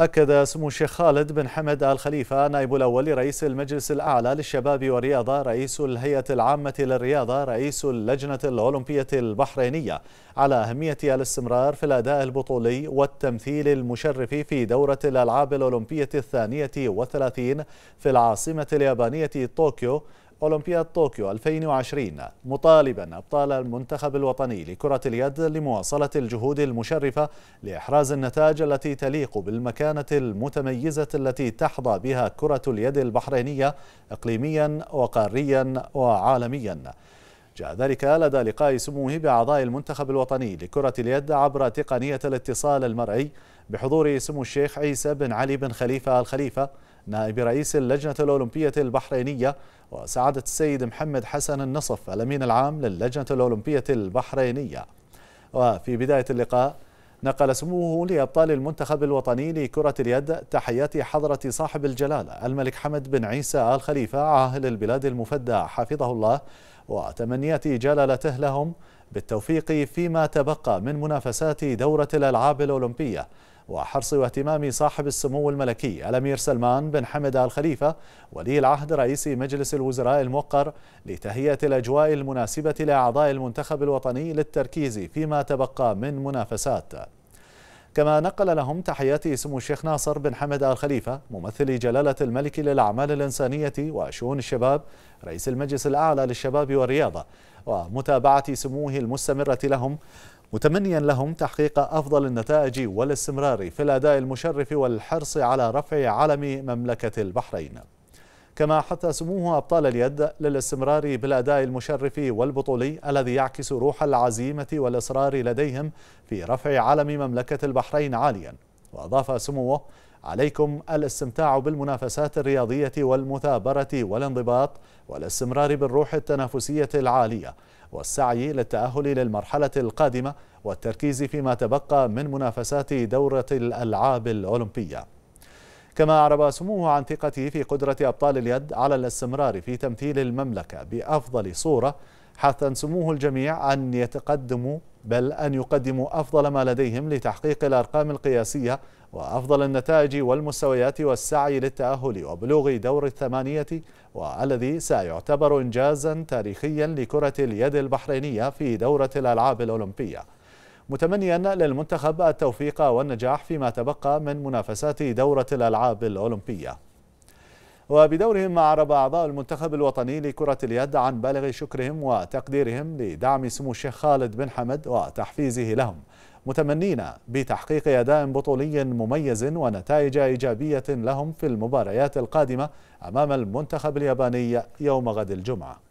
أكد سمو الشيخ خالد بن حمد آل خليفة نائب الأول لرئيس المجلس الأعلى للشباب والرياضة رئيس الهيئة العامة للرياضة رئيس اللجنة الأولمبية البحرينية على أهمية الاستمرار في الأداء البطولي والتمثيل المشرف في دورة الألعاب الأولمبية الثانية والثلاثين في العاصمة اليابانية طوكيو أولمبياد طوكيو 2020 مطالبا أبطال المنتخب الوطني لكرة اليد لمواصلة الجهود المشرفة لإحراز النتائج التي تليق بالمكانة المتميزة التي تحظى بها كرة اليد البحرينية إقليميا وقاريا وعالميا. جاء ذلك لدى لقاء سموه بأعضاء المنتخب الوطني لكرة اليد عبر تقنية الاتصال المرئي بحضور سمو الشيخ عيسى بن علي بن خليفة الخليفة نائب رئيس اللجنة الأولمبية البحرينية وسعادة السيد محمد حسن النصف الأمين العام للجنة الأولمبية البحرينية. وفي بداية اللقاء نقل سموه لأبطال المنتخب الوطني لكرة اليد تحيات حضرة صاحب الجلالة الملك حمد بن عيسى آل خليفة عاهل البلاد المفدى حفظه الله وتمنيات جلالته لهم بالتوفيق فيما تبقى من منافسات دورة الألعاب الأولمبية. وحرص واهتمام صاحب السمو الملكي الأمير سلمان بن حمد آل خليفة ولي العهد رئيس مجلس الوزراء الموقر لتهيئة الأجواء المناسبة لأعضاء المنتخب الوطني للتركيز فيما تبقى من منافسات. كما نقل لهم تحيات سمو الشيخ ناصر بن حمد آل خليفة ممثل جلالة الملك للأعمال الإنسانية وشؤون الشباب رئيس المجلس الأعلى للشباب والرياضة ومتابعة سموه المستمرة لهم متمنيا لهم تحقيق أفضل النتائج والاستمرار في الأداء المشرف والحرص على رفع علم مملكة البحرين. كما حث سموه أبطال اليد للاستمرار بالأداء المشرف والبطولي الذي يعكس روح العزيمة والإصرار لديهم في رفع علم مملكة البحرين عاليا. وأضاف سموه عليكم الاستمتاع بالمنافسات الرياضية والمثابرة والانضباط والاستمرار بالروح التنافسية العالية والسعي للتأهل للمرحلة القادمة والتركيز فيما تبقى من منافسات دورة الألعاب الأولمبية. كما أعرب سموه عن ثقته في قدرة أبطال اليد على الاستمرار في تمثيل المملكة بأفضل صورة حثا سموه الجميع أن يتقدموا بل أن يقدموا أفضل ما لديهم لتحقيق الأرقام القياسية وأفضل النتائج والمستويات والسعي للتأهل وبلوغ دور الثمانية والذي سيعتبر إنجازا تاريخيا لكرة اليد البحرينية في دورة الألعاب الأولمبية. متمنيا للمنتخب التوفيق والنجاح فيما تبقى من منافسات دورة الألعاب الأولمبية. وبدورهم أعرب أعضاء المنتخب الوطني لكرة اليد عن بالغ شكرهم وتقديرهم لدعم سمو الشيخ خالد بن حمد وتحفيزه لهم. متمنين بتحقيق أداء بطولي مميز ونتائج إيجابية لهم في المباريات القادمة أمام المنتخب الياباني يوم غد الجمعة.